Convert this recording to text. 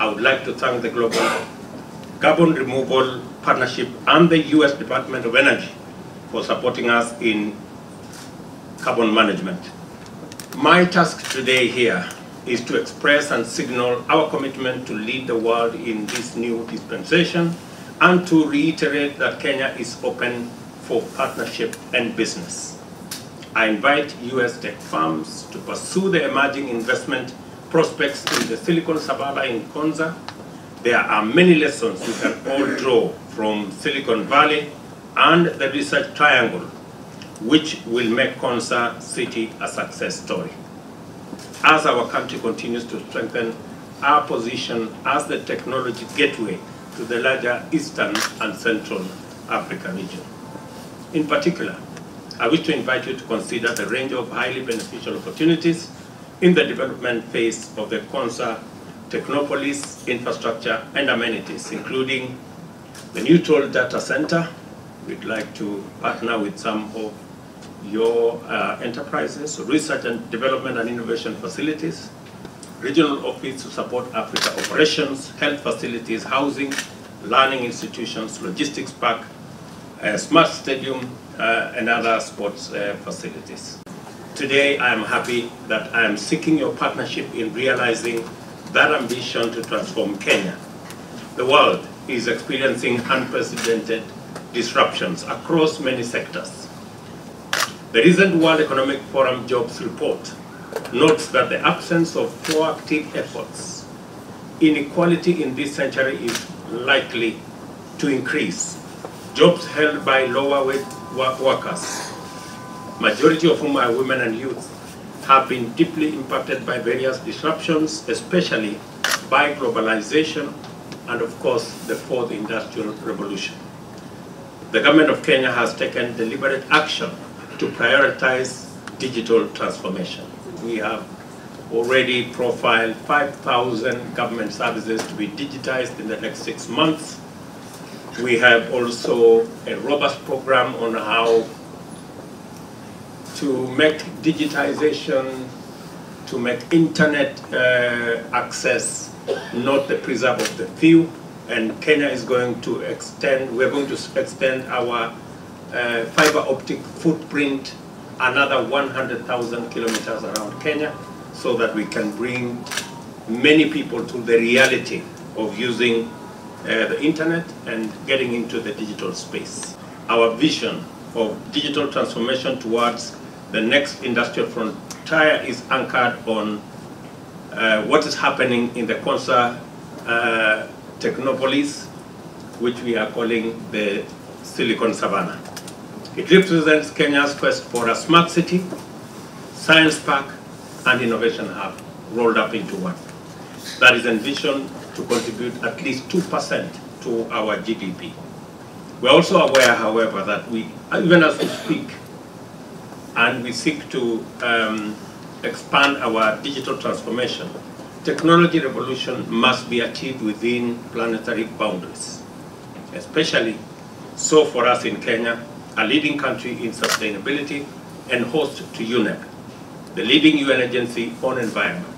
I would like to thank the Global Carbon Removal Partnership and the U.S. Department of Energy for supporting us in carbon management. My task today here is to express and signal our commitment to lead the world in this new dispensation and to reiterate that Kenya is open for partnership and business. I invite U.S. tech firms to pursue the emerging investment prospects in the Silicon Savannah in Konza. There are many lessons we can all draw from Silicon Valley and the Research Triangle, which will make Konza City a success story. As our country continues to strengthen our position as the technology gateway to the larger Eastern and Central Africa region. In particular, I wish to invite you to consider the range of highly beneficial opportunities in the development phase of the Konza Technopolis infrastructure and amenities, including the neutral data center. We'd like to partner with some of your uh, enterprises, research and development and innovation facilities, regional office to support Africa operations, health facilities, housing, learning institutions, logistics park, uh, smart stadium, uh, and other sports uh, facilities. Today, I am happy that I am seeking your partnership in realizing that ambition to transform Kenya. The world is experiencing unprecedented disruptions across many sectors. The recent World Economic Forum Jobs Report notes that the absence of proactive efforts, inequality in this century is likely to increase. Jobs held by lower wage workers, majority of whom are women and youth, have been deeply impacted by various disruptions, especially by globalization and of course the fourth industrial revolution. The government of Kenya has taken deliberate action to prioritize digital transformation. We have already profiled 5,000 government services to be digitized in the next six months. We have also a robust program on how to make digitization, to make internet uh, access not the preserve of the few, and Kenya is going to extend, we're going to extend our uh, fiber optic footprint another 100,000 kilometers around Kenya so that we can bring many people to the reality of using uh, the internet and getting into the digital space. Our vision of digital transformation towards the next industrial frontier is anchored on uh, what is happening in the Konza uh, Technopolis, which we are calling the Silicon Savannah. It represents Kenya's quest for a smart city, science park, and innovation hub rolled up into one. That is envisioned to contribute at least 2% to our GDP. We're also aware, however, that we, even as we speak, and we seek to um, expand our digital transformation, technology revolution must be achieved within planetary boundaries, especially so for us in Kenya, a leading country in sustainability and host to UNEP, the leading UN agency on environment.